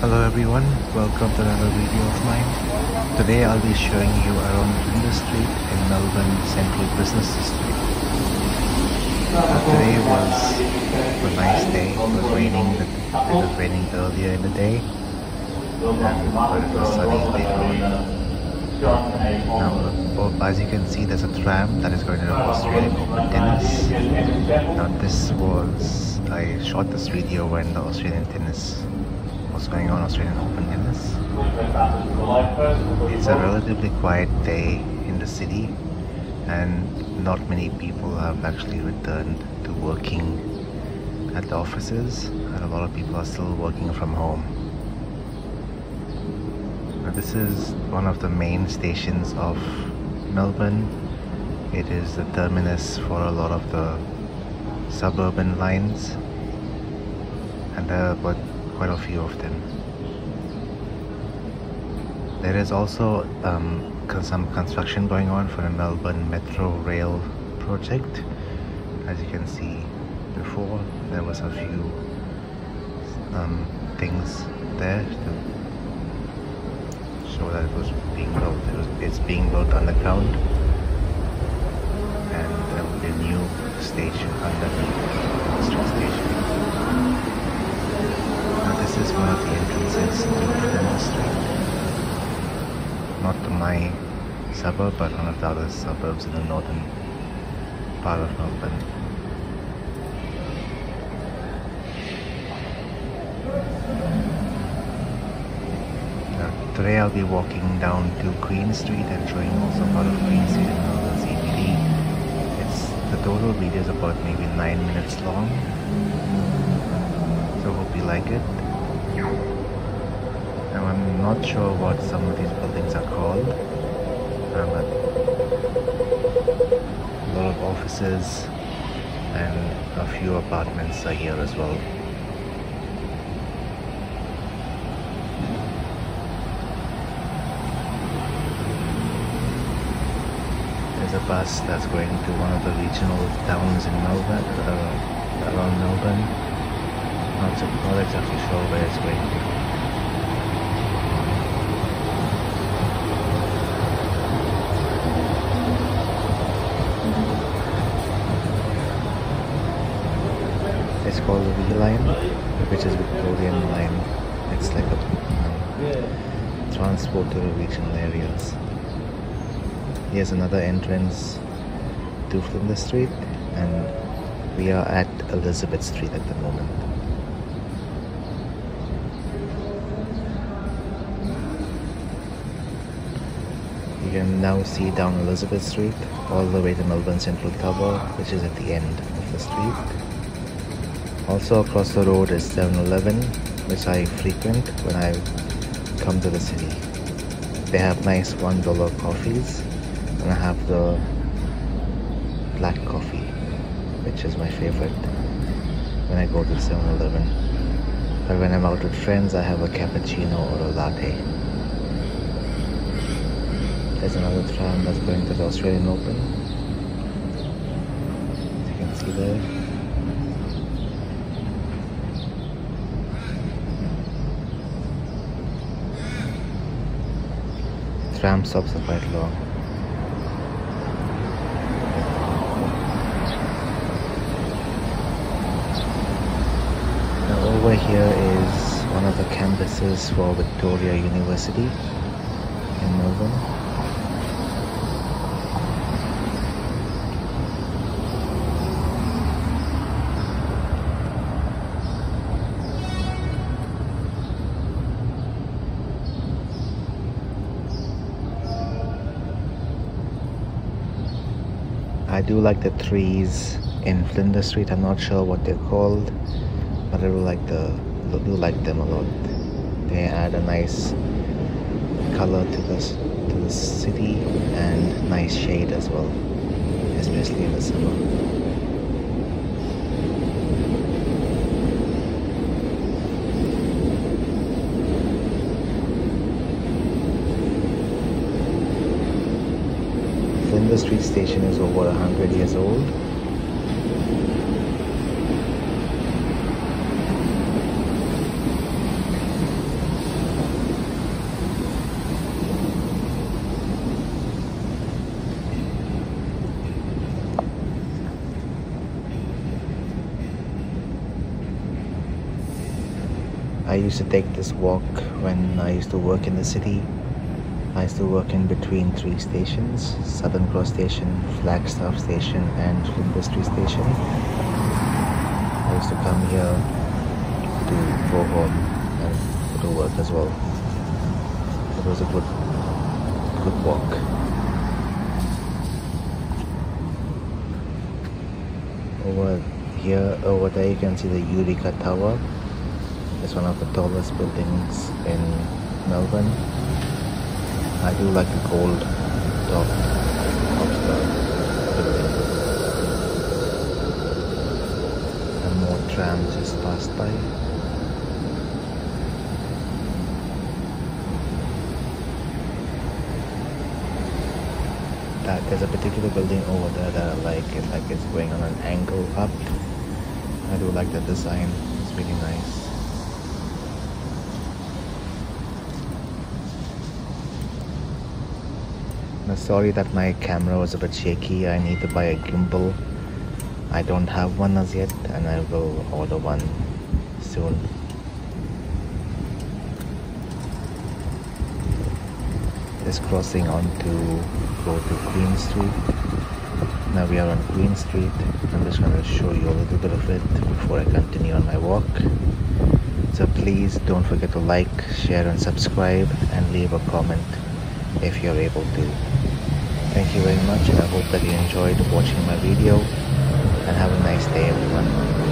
Hello everyone, welcome to another video of mine. Today I'll be showing you around Flinders Street in Melbourne Central Business District. Today was a nice day, it was raining, it was raining earlier in the day and it was sunny later on. Now, as you can see, there's a tram that is going to Australian Open Tennis. Now, this was I shot this video when the Australian tennis was going on, Australian Open Tennis. It's a relatively quiet day in the city, and not many people have actually returned to working at the offices, and a lot of people are still working from home. Now This is one of the main stations of Melbourne. It is the terminus for a lot of the suburban lines and there are quite a few of them. There is also um, some construction going on for the Melbourne Metro Rail project. As you can see before, there was a few um, things there to show that it was being built. It was, it's being built underground and there will be a new station underneath the street station. Now this is one of the entrances to the street. Not my suburb but one of the other suburbs in the northern part of Melbourne. Uh, today I'll be walking down to Queen Street and showing also part of Queen Street in Melbourne CBD. It's the total video is about maybe 9 minutes long. So hope you like it. I'm not sure what some of these buildings are called. But a lot of offices and a few apartments are here as well. there's a bus that's going to one of the regional towns in Melbourne, uh, around Melbourne. Not, not exactly sure where it's going to. Which is Victorian line. It's like a um, transport regional areas. Here's another entrance to Flinders Street and we are at Elizabeth Street at the moment. You can now see down Elizabeth Street all the way to Melbourne Central Tower which is at the end of the street. Also across the road is 7-Eleven which I frequent when I come to the city. They have nice $1 coffees and I have the black coffee which is my favorite when I go to 7-Eleven but when I'm out with friends I have a cappuccino or a latte. There's another tram that's going to the Australian Open. As you can see there long over here is one of the campuses for Victoria University in Melbourne. I do like the trees in Flinders Street. I'm not sure what they're called but I do like the do like them a lot. They add a nice color to to the city and nice shade as well, especially in the summer. Industry Station is over 100 years old. I used to take this walk when I used to work in the city. I used to work in between three stations Southern Cross Station, Flagstaff Station, and Flinders Station. I used to come here to go home and to work as well. It was a good, good walk. Over here, over there, you can see the Eureka Tower. It's one of the tallest buildings in Melbourne. I do like the gold top of the building. And more trams just passed by. That there's a particular building over there that I like. It like it's going on an angle up. I do like the design. It's really nice. I'm sorry that my camera was a bit shaky. I need to buy a gimbal. I don't have one as yet and I will order one soon. Just crossing on to go to Queen Street. Now we are on Queen Street. I'm just going to show you a little bit of it before I continue on my walk. So please don't forget to like, share and subscribe and leave a comment if you're able to. Thank you very much and I hope that you enjoyed watching my video and have a nice day everyone.